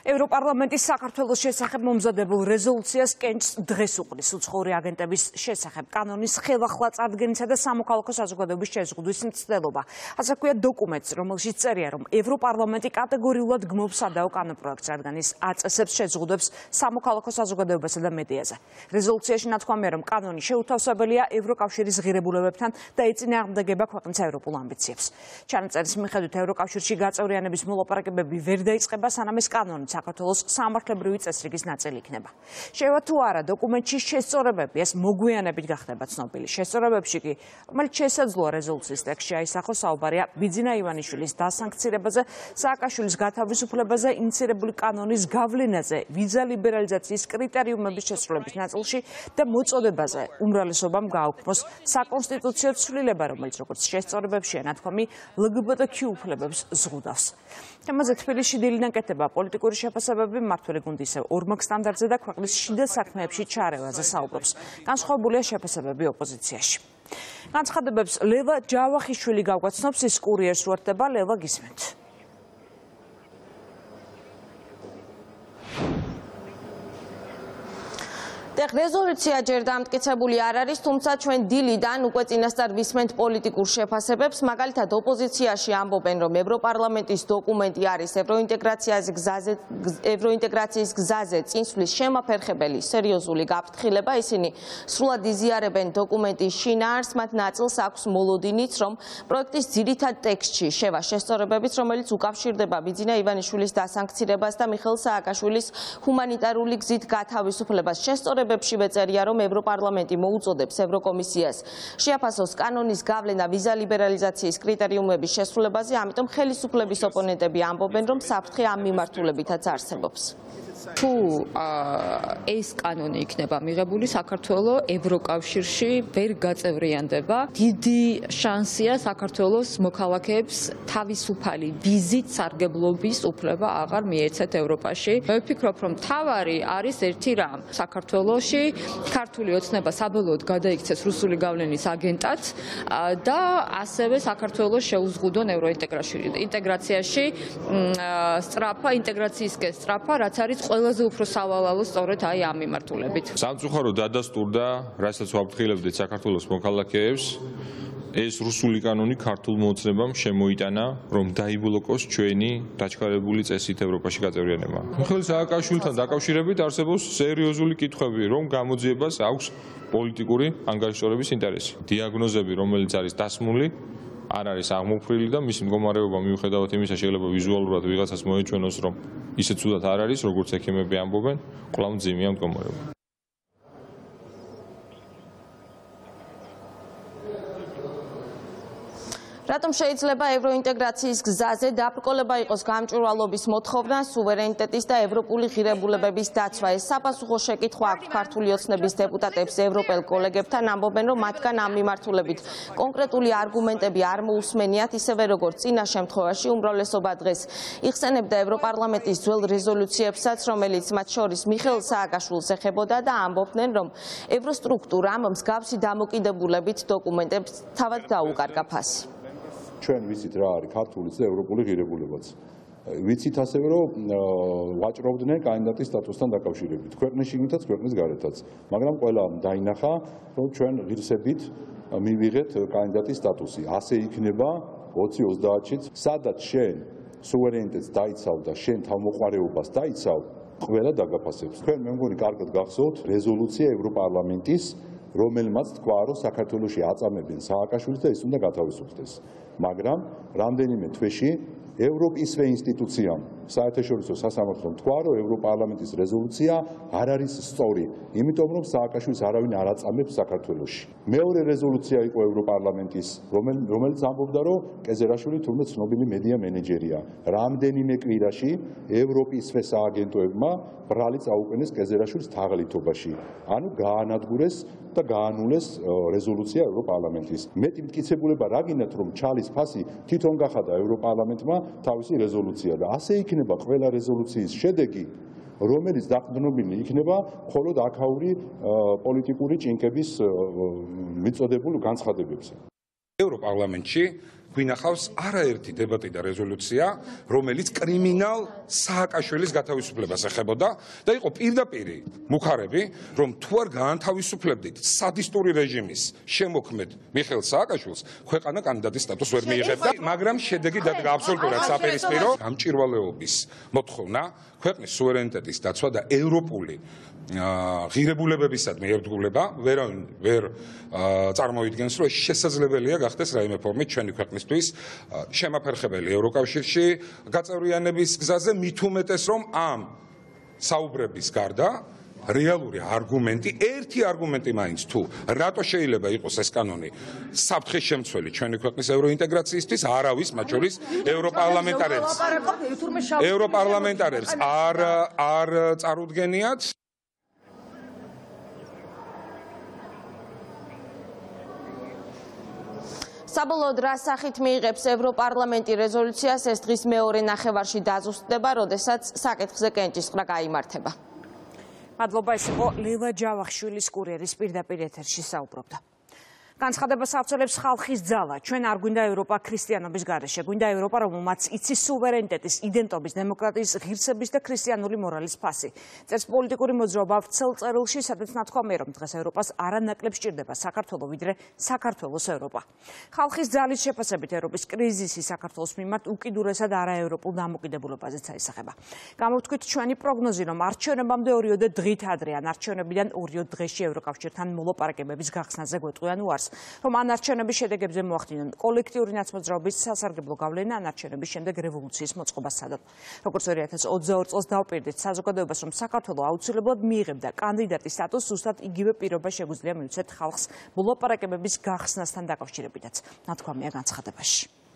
ევროპარლამენტის საქართველოს შესახებ მომზადებულ რეზოლუციას კენჭს დღეს უყრის უცხოური აგენტების შესახებ კანონის ხელახლა წარდგენისა და სამოქალაქო საზოგადოების შეზღუდვის მცდელობა. ასე ქვია დოკუმენტს, რომელშიც წერია, რომ ევროპარლამენტი კატეგორიულად გმობს სადაო კანონპროექტს, რადგან ის აწესებს შეზღუდვებს სამოქალაქო საზოგადოებასა და მედიაზე. რეზოლუციაში ნათქვამია, რომ კანონი შეუთავსებელია ევროკავშირის ღირებულებებთან და ეწინააღმდეგება ქვეყნის ევროპულ ამბიციებს. ჩანაწერის მიხედვით ევროკავშირში გაწევრიანების მოლაპარაკებები ვერ დაიწყება, სანამ ეს კანონი საქართველოს სამართლებრივი წესრიგის ნაწილი იქნება. შევა თუ არა დოკუმენტში შესწორებები ეს მოგვიანებით გახდება ცნობილი. შესწორებებში კი რომელიც შესაძლოა რეზოლუციის ტექსტში აისახოს საუბარია ბიძინა ივანიშვილის დასანქცირებაზე, სააკაშვილის გათავისუფლებაზე, ინიცირებული კანონის გავლენაზე, ვიზა ლიბერალიზაციის კრიტერიუმების შესრულების ნაწილში და მოწოდებაზე უმრავლესობამ გააუქმოს საკონსტიტუციო ცვლილება, რომელიც როგორც შესწორებებშია ნათქვამი ლგბტ-Q უფლებებს ზღუდავს. თემაზე თბილისში დილიდან კეთება პოლიტიკური შეფასებები მართული გუნდი ისევ ორმაგ სტანდარტზე და ქვეყნის შიდა საქმეებში ჩარევაზე საუბრობს. განსხვავებულია შეფასებები ოპოზიციაში. განცხადებებს ლევა ჯავახიშვილი გავგაცნობს ის კურიერს უერთდება ლევა გისმენთ. ეხ რეზოლუცია ჯერ დამტკიცებული არ არის, თუმცა ჩვენ დილიდან უკვე წინასწარ ვისმენთ პოლიტიკურ შეფასებებს, მაგალითად ოპოზიციაში ამბობენ, რომ ევროპარლამენტის დოკუმენტი არის ევროინტეგრაციის გზაზე ევროინტეგრაციის გზაზე წინსვლის შემაფერხებელი სერიოზული გაფრთხილება, ისინი სრულად იზიარებენ დოკუმენტის შინაარსს, მათ ნაწილს აქვს მოლოდინიც, რომ პროექტის ძირითად ტექსტში შევა შესწორებებით, რომელიც უკავშირდება ბიძინა ივანიშვილის დასანქცირებას და მიხელ სააკაშვილის ჰუმანიტარული გზით გათავისუფლებას. შესწორებ შეფასებებში მეწერია, რომ ევროპარლამენტი მოუწოდებს ევროკომისიას შეაფასოს კანონის გავლენა ვიზა ლიბერალიზაციის კრიტერიუმების შესრულებაზე, ამიტომ ხელისუფლების ოპონენტები ამბობენ, რომ საფრთხე ამ მიმართულებითაც არსებობს. თუ ეს კანონი იქნება მიღებული საქართველოს ევროკავშირში ვერ გაწევრიანდება. დიდი შანსია საქართველოს მოქალაქეებს თავისუფალი ვიზით სარგებლობის უფლება აღარ მიეცეთ ევროპაში. მე ვფიქრობ რომ თავარი არის ერთი რამ. საქართველოსში ქართული ოცნება საბოლოოდ გადაიქცეს რუსული გავლენის აგენტად და ასევე საქართველოს შეუზღუდონ ევროინტეგრაციაში სტრაფა ინტეგრაციისკენ სტრაფა რაც არის ყველაზე უფრო სავალალო სწორედ აი ამ მიმართულებით სამწუხარო დადასტურდა რასაც ვაფრთხილებდით საქართველოს მოქალაქეებს ეს რუსული კანონი ქართულ მოძნებამ შემოიტანა, რომ დაიბლოკოს ჩვენი დაჩქარებული წესით ევროპაში გაწევრიანება. მიხეილ სააკაშვილთან დაკავშირებით არსებობს სერიოზული კითხვები, რომ გამოძიებას აქვს პოლიტიკური ანგარიშორების ინტერესი. დიაგნოზები, რომელიც არის დასმული, არ არის აღმოფრილი და მისი მდგომარეობა მიუხედავად იმისა, შეიძლება ვიზუალურად ვიღაცას მოეჩვენოს, რომ ისე ცუდად არ არის, როგორც ექიმები ამბობენ, კვლავ ძიმია მდგომარეობა. რატომ შეიძლება ევროინტეგრაციის გზაზე დაბრკოლება იყოს გამჭვირვალობის მოთხოვნა, სუვერენიტეტის და ევროპული ღირებულებების დაცვა? ეს საფასუხო შეკითხვა აქვს ქართული ოცნების დეპუტატებს ევროპელ კოლეგებთან, ამბობენ, რომ მათგან ამ მიმართულებით კონკრეტული არგუმენტები არ მოусმენიათ, ისევე როგორც წინა შემთხვევაში უმრავლესობა დღეს იხსენებდა ევროპარლამენტის ძველ რეზოლუციებსაც, რომელიც მათ შორის მიხეილ სააკაშვილს ეხებოდა და ამბობდნენ, რომ ევროსტრუქტურამ მსგავსი დამოკიდებულებით დოკუმენტებს თავად დაუკარგა ფასი. ჩვენ ვიცით რა არის ქართული და ევროპული ღირებულებაც. ვიცით ასევე რომ ვაჭრობდნენ კანდიდატის სტატუსთან დაკავშირებით ქვეყნის შიგნითაც ქვეყნის გარეთაც. მაგრამ ყველა დაინახა რომ ჩვენ ღირსებით მივიღეთ კანდიდატის სტატუსი. ასე იქნება 2030-ით, სადაც შენ სუვერენიტეტს დაიცავ და შენ თავმოყარეობას დაიცავ, ყველა დაგაფასებს. თქვენ მე მგონი კარგად გახსოვთ რეზოლუცია ევროპარლამენტის რომელმაც თქვა რომ საქართველოსი აწამებენ სააკაშვილს და ეს უნდა გათავისუფლდეს. მაგრამ რამდენიმე თვეში ევროპისვე ინსტიტუციამ საერთაშორისო სასამართლომ თქვა, რომ ევროპარლამენტის რეზოლუცია არ არის სწორი, იმიტომ რომ სააკაშვილს არავინ არ აწამებს საქართველოში. მეორე რეზოლუცია იყო ევროპარლამენტის, რომელიც ამბობდა, რომ კეზერაშვილი თუნდაც ცნობილი მედია მენეჯერია. რამდენიმე კვირაში ევროპისვე სააგენტოებმა ბრალი წაუყენეს კეზერაშვილის თაღლითობაში. ანუ გაანადგურეს და გაანულეს რეზოლუცია ევროპარლამენტის. მეტი მტკიცებულება რა გინდათ რომ ჩალის ფასი თვითონ გახადა ევროპარლამენტმა თავისი რეზოლუცია და ასე იქნება ყველა რეზოლუციის შედეგი რომელიც დაყრდნობილი იქნება მხოლოდ აქაური პოლიტიკური ჭინკების მიწოდებულ განცხადებებზე. ევროპარლამენტში გვინახავს არაერთი დებატი და რეზოლუცია, რომელიც კრიმინალ სააკაშვილის გათავისუფლებას ეხებოდა და იყო პირდაპირი მუხარები, რომ თუ არ გაანთავისუფლებდით სადისტური რეჟიმის შემოქმედ მიხელ სააკაშვილს, ქვეყანა კანდიდატის სტატუსს ვერ მიიღებდა, მაგრამ შედეგი დადგა აბსოლუტურად საპირისპირო გამჭირვალეობის მოთხოვნა ქვეყნის სუვერენიტეტის დაცვა და ევროპული ღირებულებებისადმი ერთგულება ვერ ვერ წარმოიდგენს რომ შესაძლებელია გახდეს რაიმე ფორმით ჩვენი ქვეყნისთვის შემაფერხებელი ევროკავშირში გაწევრიანების გზაზე მით უმეტეს რომ ამ საუბრების გარდა რეალური არგუმენტი, ერთი არგუმენტი მაინც თუ რატო შეიძლება იყოს ეს კანონი საფრთხის შემცველი ჩვენი ქვეყნის ევროინტეგრაციისთვის, არავის მათ შორის ევროპარლამენტარებს. ევროპარლამენტარებს არ არ წარუდგენიათ საბოლოოდ რა სახით მიიღებს ევროპარლამენტი რეზოლუციას ეს დღის მეორე ნახევარში დაზუსტდება, როდესაც საკითხზე კენჭისყრა გამართება. მადლობა ეს იყო ლელა ჯავახიშვილის კურიერის პირდაპირ ეთერში საუბრობდა. განცხადებას აღწევს ხალხის ძალა. ჩვენ არ გვინდა ევროპა ქრისტიანობის გარეშე, გვინდა ევროპა, რომელმაც იცის სუვერენიტეტის, იდენტობის, დემოკრატიის, ღირსების და ქრისტიანული მორალის ფასი. წერს პოლიტიკური მოძრაობა ვცელ წერილში, სადაც ნათქვამია, რომ დღეს ევროპას არანაკლებ სჭირდება საქართველოს ვიდრე საქართველოს ევროპა. ხალხის ძალის შეფასებით ევროპის კრიზისი საქართველოს მიმართ უკიდურესად არაევროპულ დამოკიდებულებაზეც აისახება. გამოვთქვით ჩვენი პროგნოზი, რომ არჩევნებამდე ორიოდე დღით ადრე ან არჩევნებიდან ორიოდ დღეში ევროკავშირთან მოლაპარაკებების გახსნაზე გვეტყვიან უარს. რომ ანარჩენების შედეგებზე მოახდინონ კოლექტიური ნაცმოძრაობის სასარგებლო გავლენა ანარჩენების შემდეგ რევოლუციის მოწყობას სადოთ. როგორც 2022 წელს დავპირდით საზოგადოებას, რომ საქართველოს აუცილებლად მიიღებდა კანდიდატის სტატუსს, უბრალოდ იგივე პირობა შეგვიძლია მივცეთ ხალხს მოლაპარაკებების გახსნასთან დაკავშირებითაც. ნათქვამია განცხადებაში.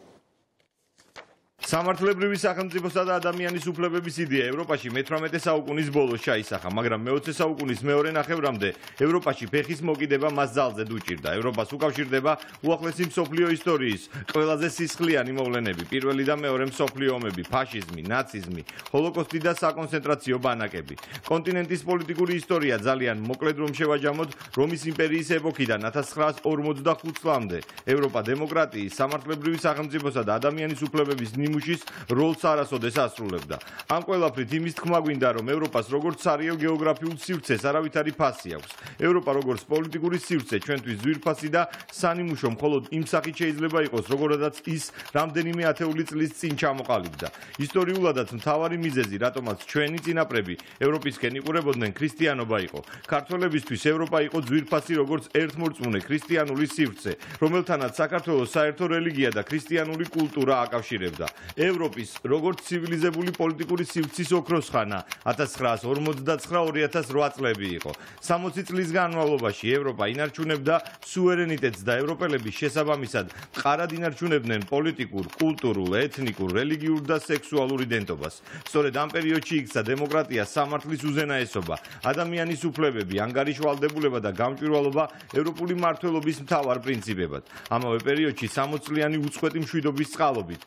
სამართლებრივი სახელმწიფოსა და ადამიანის უფლებების იდეა ევროპაში მე-18 საუკუნის ბოლოს ჩაისახა, მაგრამ მე-20 საუკუნის მეორე ნახევრამდე ევროპაში ფეხის მოკიდება მას ძალზედ უჭირდა. ევროპას უკავშირდება უახლესი მსოფლიო ისტორიის ყველაზე სისხლიანი მოვლენები, პირველი და მეორე მსოფლიო ომები, ფაშიზმი, ნაციზმი, ჰოლოკოსტი და საკონცენტრაციო ბანაკები. კონტინენტის პოლიტიკური ისტორია ძალიან მოკლედ რომ შევაჯამოთ რომის იმპერიის ეპოქიდან 1945 წლამდე. ევროპა დემოკრატიის, სამართლებრივი სახელმწიფოსა და ადამიანის უფლებების ნიმუშის როლს არასოდეს ასრულებდა. ამ ყველაფრით იმის თქმა გვინდა, რომ ევროპას როგორც სარიელ გეოგრაფიულ სივრცეს არავითარი ფასი აქვს. ევროპა როგორც პოლიტიკური სივრცე ჩვენთვის ძვირფასი და სანიმუშო მხოლოდ იმ სახით შეიძლება იყოს, როგორადაც ის რამდენიმე ათეული წლის წინ ჩამოყალიბდა. ისტორიულადაც მთავარი მიზეზი, რატომაც ჩვენი წინაპრები ევროპისკენ იყურებოდნენ ქრისტიანობა იყო. ქართველებისთვის ევროპა იყო ძვირფასი როგორც ერთმორწმუნე ქრისტიანული სივრცე, რომელთანაც საქართველოს საერთო რელიგია და ქრისტიანული კულტურა აკავშირებდა. ევროპის როგორც ცივილიზებული პოლიტიკური სივრცის ოქროს ხანა 1959-2008 წლები იყო. 60 წლის განმავლობაში ევროპა ინარჩუნებდა სუვერენიტეტს და ევროპელების შესაბამისად ყარად ინარჩუნებდნენ პოლიტიკურ, კულტურულ, ეთნიკურ, რელიგიურ და სექსუალურ იდენტობას. სწორედ ამ პერიოდში იქცა დემოკრატია, სამართლის უზენაესობა, ადამიანის უფლებები, ანგარიშვალდებულება და გამჭვირვალობა ევროპული მართლობის მთავარ პრინციპებად. ამავე პერიოდში 60 წლიანი უწყვეტი მშვიდობის წყალობით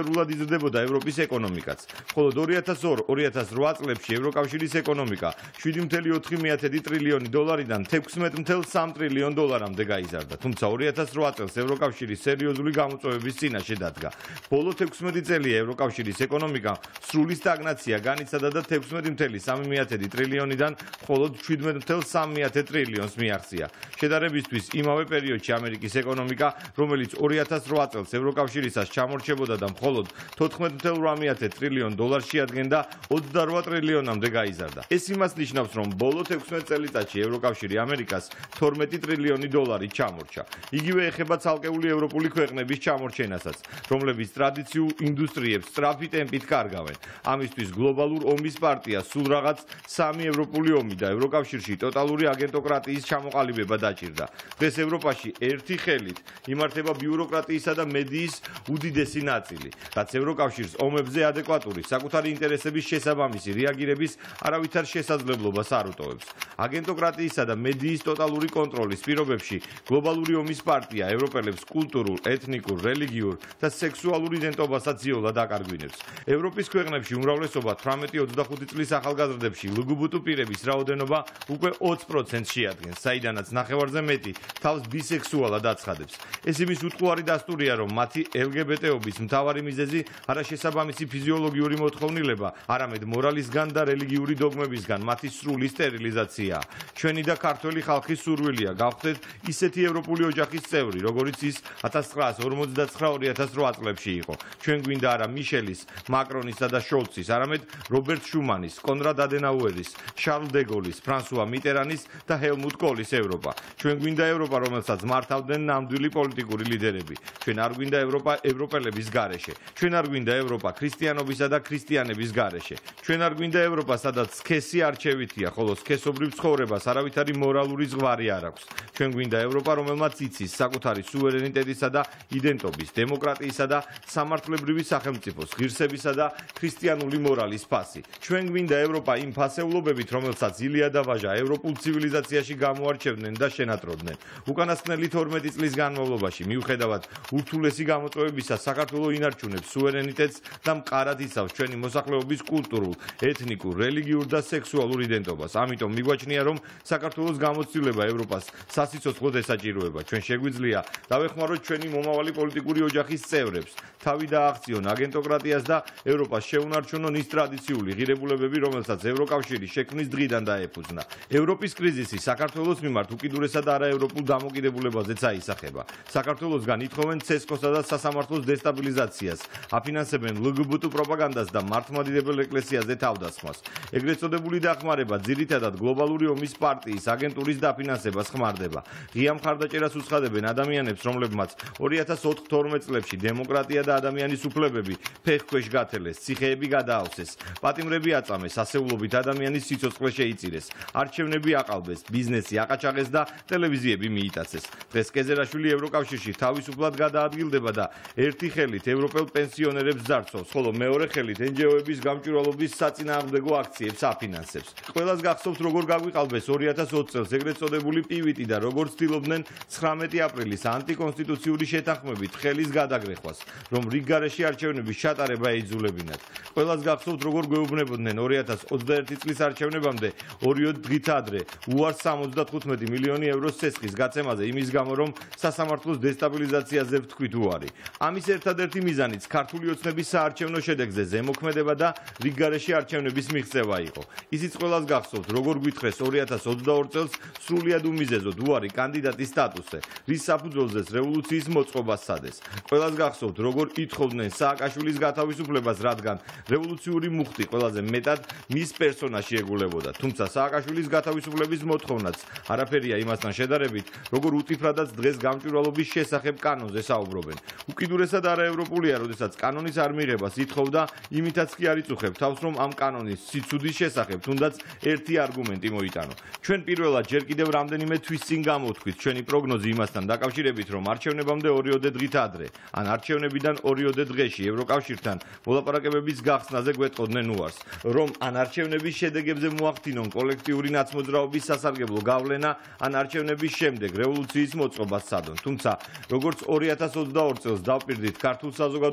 თანმიმდევრულად იზრდებოდა ევროპის ეკონომიკაც. ხოლო 2002-2008 წლებში ევროკავშირის ეკონომიკა 7.4 ტრილიონი დოლარიდან 16.3 ტრილიონ დოლარამდე გაიზარდა. თუმცა 2008 წელს ევროკავშირის სერიოზული გამოწვევების წინაშე დადგა. ბოლო 16 წელია ევროკავშირის ეკონომიკა სრული სტაგნაცია განიცადა და 16.3 ტრილიონიდან მხოლოდ 17.3 ტრილიონს მიაღწია. შედარებისთვის, იმავე პერიოდში ამერიკის ეკონომიკა, რომელიც 2008 წელს ევროკავშირისას ჩამორჩებოდა და მხოლოდ 14.8 ტრილიონ დოლარს შეადგენდა 28 ტრილიონამდე გაიზარდა. ეს იმას ნიშნავს, რომ ბოლო 16 წელიწადში ევროკავშირი ამერიკას 12 ტრილიონი დოლარი ჩამორჩა. იგივე ეხება ცალკეული ევროპული ქვეყნების ჩამორჩენასაც, რომლებიც ტრადიციულ ინდუსტრიებს სწრაფი ტემპით კარგავენ. ამისთვის გლობალურ ომის პარტია სულ რაღაც სამი ევროპული ომი და ევროკავშირში ტოტალური აგენტოკრატიის ჩამოყალიბება დაჭირდა. დღეს ევროპაში ერთი ხელით იმართება ბიუროკრატიისა და მედიის უდიდესი ნაწილი, რაც ევროკავშირს ომებზე ადეკვატური საკუთარი ინტერესების შესაბამისი რეაგირების არავითარ შესაძლებლობას არ უტოვებს. აგენტოკრატიისა და მედიის ტოტალური კონტროლის პირობებში გლობალური ომის პარტია ევროპელებს კულტურულ, ეთნიკურ, რელიგიურ და სექსუალურ იდენტობასაც ძიოლად აკარგვინებს. ევროპის ქვეყნებში უმრავლესობა 18-25 წლის ახალგაზრდებში ლგბტ პირების რაოდენობა უკვე 20%-ს შეადგენს, საიდანაც ნახევარზე მეტი თავს ბისექსუალად აცხადებს. ეს იმის უტყუარი დასტურია, რომ მათი LGBT-ობის მთავარი მიზეზი არა შესაბამისი ფიზიოლოგიური მოთხოვნილება, არამედ მორალისგან და რელიგიური დოგმებისგან მათი სრული სტერილიზაციაა. ჩვენი და ქართველი ხალხის სურვილია გავხდეთ ისეთი ევროპული ოჯახის წევრი, როგორიც ის 1959-2008 წლებში იყო. ჩვენ გვინდა არა მიშელის, მაკრონისა და შოლცის, არამედ რობერტ შუმანის, კონრად ადენაუერის, შარლ დეგოლის, ფრანსუა მიტერანის და ჰელმუტ კოლის ევროპა. ჩვენ გვინდა ევროპა, რომელსაც მართავდნენ ნამდვილი პოლიტიკური ლიდერები. ჩვენ არ გვინდა ევროპა ევროპელების გარეშე. ჩვენ არ გვინდა ევროპა ქრისტიანობისა და ქრისტიანების გარეშე. ჩვენ არ გვინდა ევროპა, სადაც სქესი არჩევითია, ხოლო სქესობრივ ცხოვრებას არავითარი მორალური ზღვარი არ აქვს. ჩვენ გვინდა ევროპა, რომელმაც იცის საკუთარი სუვერენიტეტისა და იდენტობის, დემოკრატიისა და სამართლებრივი სახელმწიფოს, ღირსებისა და ქრისტიანული მორალის ფასი. ჩვენ გვინდა ევროპა იმ ფასეულობებით, რომელსაც ილია და ვაჟა ევროპულ ცივილიზაციაში გამოარჩევდნენ და შენატროდნენ. უკანასკნელი 12 წლის განმავლობაში, მიუხედავად ურთულესი გამოწვევებისა, საქართველოს ინარჩუნებს სუვერენიტეტს და მყარად იცავს ჩვენი მოსახლეობის კულტურულ, ეთნიკურ, რელიგიურ და სექსუალურ იდენტობას. ამიტომ მიგვაჩნია, რომ საქართველოს გამოცდილება ევროპას სასიცოცხლოდ ესაჭიროება. ჩვენ შეგვიძლია დავეხმაროთ ჩვენი მომავალი პოლიტიკური ოჯახის წევრებს, თავი დააღწიონ აგენტოკრატიას და ევროპას შეუნარჩუნონ ის ტრადიციული ღირებულებები, რომელსაც ევროკავშირი შექმნის დღიდან დაეფუძნა. ევროპის კრიზისი საქართველოს მიმართ უკიდურესად არაევროპულ დამოკიდებულებაზეც აისახება. საქართველოსგან ითხოვენ ცესკოსა და სასამართლოს დესტაბილიზაციას, აფინანსებენ ლგბტ პროპაგანდას და მართლმადიდებელ ეკლესიაზე თავდასხმას. ეგრეთ წოდებული დახმარება ძირითადად გლობალური ომის პარტიის აგენტურის დაფინანსებას ხმარდება. ღია მხარდაჭერას უცხადებენ ადამიანებს, რომლებმაც 2004-12 წლებში დემოკრატია და ადამიანის უფლებები ფეხქვეშ გათელეს, ციხეები გადაავსეს, პატიმრები აწამეს, ასეულობით ადამიანის სიცოცხლე შეიწირეს, არჩევნები აყალბეს, ბიზნესი აყაჩაღეს და ტელევიზიები მიიტაცეს. დღეს კეზერაშვილი ევროკავშირში თავისუფლად გადაადგილდება და ერთი ხელით ევროპელ ევროპელ პენსიონერებს ძარცვავს, ხოლო მეორე ხელით NGO-ების გამჭვირვალობის საწინააღმდეგო აქციებს აფინანსებს. ყველას გახსოვთ, როგორ გაგვიყალბეს 2020 წელს ეგრეთ წოდებული პივიტი და როგორ ცდილობდნენ 19 აპრილის ანტიკონსტიტუციური შეთანხმებით ხელის გადაგრეხვას, რომ რიგგარეში არჩევნების ჩატარება ეიძულებინათ. ყველას გახსოვთ, როგორ გვეუბნებოდნენ 2021 წლის არჩევნებამდე ორიოდ დღით ადრე უარს 75 მილიონი ევროს ცესხის გაცემაზე იმის გამო, რომ სასამართლოს დესტაბილიზაციაზე ვთქვით უარი. ამის ერთადერთი მიზანიც ქართული ოცნების საარჩევნო შედეგზე ზემოქმედება და რიგგარეში არჩევნების მიღწევა იყო. ისიც ყველას გახსოვთ, როგორ გვითხრეს 2022 წელს სრულიად უმიზეზოდ უარი კანდიდატის სტატუსზე, რის საფუძველზეც რევოლუციის მოწყობა სადეს. ყველას გახსოვთ, როგორ ითხოვდნენ სააკაშვილის გათავისუფლებას, რადგან რევოლუციური მუხტი ყველაზე მეტად მის პერსონაჟში ეგულებოდა. თუმცა სააკაშვილის გათავისუფლების მოთხოვნაც არაფერია იმასთან შედარებით, როგორ უტიფრადაც დღეს გამჭვირვალობის შესახებ კანონზე საუბრობენ. უკიდურესად არაევროპულია, როდესაც კანონის არ მიღებას ითხოვდა, იმითაც კი არ იწუხებ თავს, რომ ამ კანონის სიცუდის შესახებ თუნდაც ერთი არგუმენტი მოიტანო. ჩვენ პირველად ჯერ კიდევ რამდენიმე თვის წინ გამოვთქვით ჩვენი პროგნოზი იმასთან დაკავშირებით, რომ არჩევნებამდე 2-ოდე დღით ადრე, ან არჩევნებიდან 2-ოდე დღეში ევროკავშირთან მოლაპარაკებების გახსნაზე გვეტყოდნენ უარს, რომ ან არჩევნების შედეგებზე მოახდინონ კოლექტიური ნაცმოძრაობის სასარგებლო გავლენა, ან არჩევნების შემდეგ რევოლუციის მოწყობა სადონ. თუმცა, როგორც 2022 წელს დავპირდით ქართულ საზოგადოებას,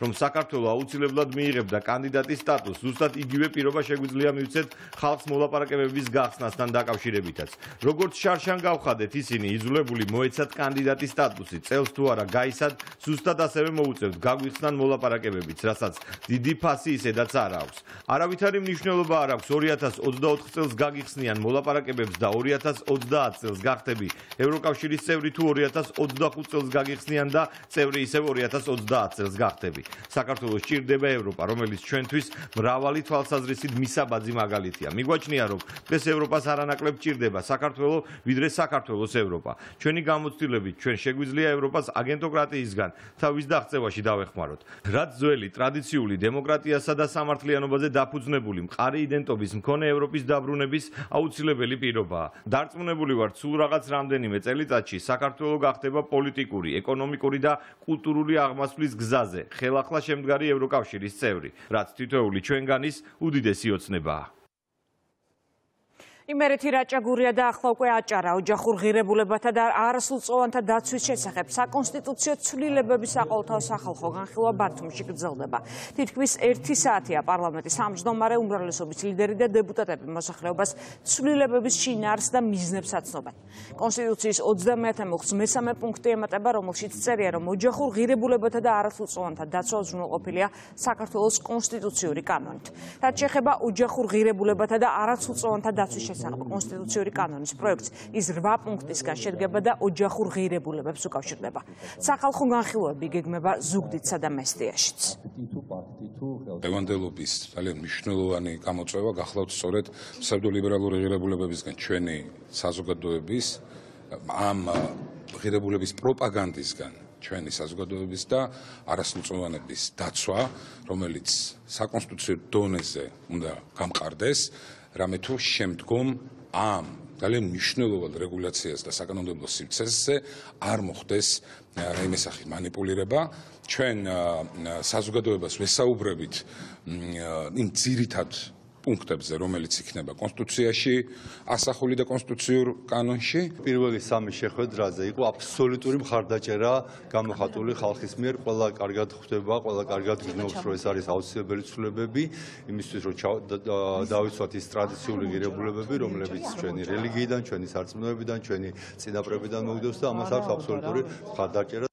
რომ საქართველოს აუცილებლად მიიღებდა კანდიდატის სტატუსს, ზუსტად იგივე პირობა შეგვიძლია მივცეთ ხალხს მოლაპარაკებების გახსნასთან დაკავშირებითაც. როგორც შარშან გავხადეთ, ისინი იძულებული მოეცათ კანდიდატის სტატუსი, წელს თუ არა გაისად, ზუსტად ასევე მოუწევთ გაგვიხსნან მოლაპარაკებებიც, რასაც დიდი ფასი ისედაც არ აქვს. არავითარი მნიშვნელობა არ აქვს 2024 წელს გაგიხსნიან მოლაპარაკებებს და 2030 წელს გახდები ევროკავშირის წევრი თუ 2025 წელს გაგიხსნიან და წევრი ისევ 2030 წელს გახდები. საქართველოს ჭირდება ევროპა, რომელიც ჩვენთვის მრავალი თვალსაზრისით მისაბაძი მაგალითია. მიგვაჩნია, რომ დღეს ევროპას არანაკლებ ჭირდება საქართველოს, ვიდრე საქართველოს ევროპა. ჩვენი გამოცდილებით ჩვენ შეგვიძლია ევროპას აგენტოკრატიისგან თავის დაღწევაში დავეხმაროთ. რაც ძველი ტრადიციული დემოკრატიასა და სამართლიანობაზე დაფუძნებული მყარი იდენტობის მქონე ევროპის დაბრუნების აუცილებელი პირობაა. დარწმუნებული ვარ, სულ რაღაც რამდენიმე წელიწადში საქართველოს გახდება პოლიტიკური, ეკონომიკური და კულტურული აღმასვლის გზაზე, ხელახლა შემდგარი ევროკავშირის წევრი, რაც თითოეული ჩვენგანის უდიდესი ოცნებაა. იმერეთი რაჭაგურია და ახლა უკვე აჭარა ოჯახურ ღირებულებათა და არასრულწლოვანთა დაცვის შესახებ საკონსტიტუციო ცვლილებების საყოველთაო სახალხო განხილვა ბათუმში გრძელდება. თითქმის 1 საათია პარლამენტის ამჯდომარე უმრავლესობის ლიდერი და დეპუტატები მოსახლეობას ცვლილებების შინაარს და მიზნებს აცნობენ. კონსტიტუციის 30-ე მუხტის მესამე პუნქტი ემატება, რომელშიც წერია, რომ ოჯახურ ღირებულებათა და არასრულწლოვანთა დაცვა უზრუნველყოფილია საქართველოს კონსტიტუციური კანონით. რაც შეეხება ოჯახურ ღირებულებათა და არასრულწლოვანთა დაცვის შესახებ კონსტიტუციური კანონის პროექტს ის 8 პუნქტისგან შედგება და ოჯახურ ღირებულებებს უკავშირდება. სახალხო განხილვები გეგმება ზუგდიდსა და მესტიაშიც. ევანდელობის ძალიან მნიშვნელოვანი გამოწვევა გახლავთ სწორედ ფსევდოლიბერალური ღირებულებებისგან ჩვენი საზოგადოების ამ ღირებულების პროპაგანდისგან ჩვენი საზოგადოების და არასრულწლოვანების დაცვა, რომელიც საკონსტიტუციო დონეზე უნდა გამყარდეს, რამე თუ შემდგომ ამ ძალიან მნიშვნელოვან რეგულაციას და საკანონმდებლო სივრცეზე არ მოხდეს რაიმე სახის манипуლირება. ჩვენ საზოგადოებას ვესაუბრებით იმ ძირითად პუნქტებზე, რომელიც იქნება კონსტიტუციაში, ასახული და კონსტიტუციურ კანონში. პირველი სამი შეხვედრაზე იყო? აბსოლუტური მხარდაჭერა გამოხატული ხალხის მიერ, ყველა კარგად ხვდება, ყველა კარგად გრძნობს, რომ ეს არის აუცილებელი ცვლილებები, იმისთვის რომ დავიცვათ ის ტრადიციული ღირებულებები, რომლებიც ჩვენი რელიგიიდან, ჩვენი სარწმუნოებიდან, ჩვენი წინაპრებიდან მოგდებს და ამას აქვს აბსოლუტური მხარდაჭერა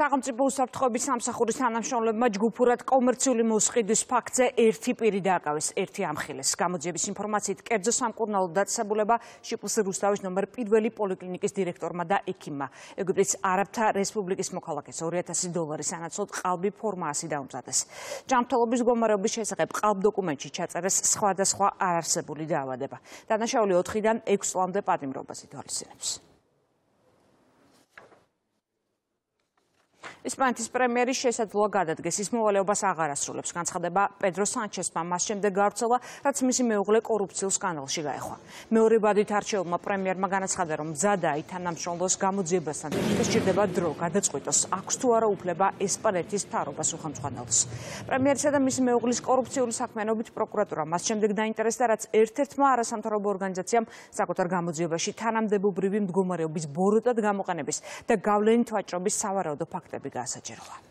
სახელმწიფო უსაფრთხოების სამსახურის თანამშრომლებმა ჯგუფურად კომერციული მოსყიდვის ფაქტზე ერთი პირი დააკავეს, ერთი ამხილეს. გამოძიების ინფორმაციით, კერძო სამკურნალო დაწესებულება შიპლს რუსთავის ნომერ პირველი პოლიკლინიკის დირექტორმა და ექიმმა. ეგვიპტის არაბთა რესპუბლიკის მოქალაქეს 2000 დოლარი სანაცვლოდ ყალბი ფორმაასი დაუმზადეს. ჯანმრთელობის მდგომარეობის შესახებ ყალბ დოკუმენტში ჩაწერეს სხვადასხვა არარსებული დაავადება. დანაშაული 4-დან 6 წლამდე პატიმრობას ითვალისწინებს. ესპანეთის პრემიერი შესაძლოა გადადგეს. ის მოვალეობას აღარ ასრულებს. განცხადება პედრო სანჩესმა. მას შემდეგ გავრცელა რაც მისი მეუღლე კორუფციულ სკანდალში გაეხვა. მეორე ბადით არჩეულმა პრემიერმა განაცხადა რომ მზადა ითანამშრომლოს გამოძიებასთან შესჭირდება დრო გადაწყვიტოს აქვს თუ არა უფლება ესპანეთის მთავრობას უხელმძღვანელოს პრემიერისა და მისი მეუღლის კორუფციული საქმიანობით პროკურატურა მას შემდეგ დაინტერესდა რაც ერთ-ერთმა არასამთავრობო ორგანიზაციამ საკუთარ გამოძიებაში თანამდებობრივი მდგომარეობის ბოროტად გამოყენების და გავლენით ვაჭრობის სავარაუდო ფაქტები Olga Sacerova.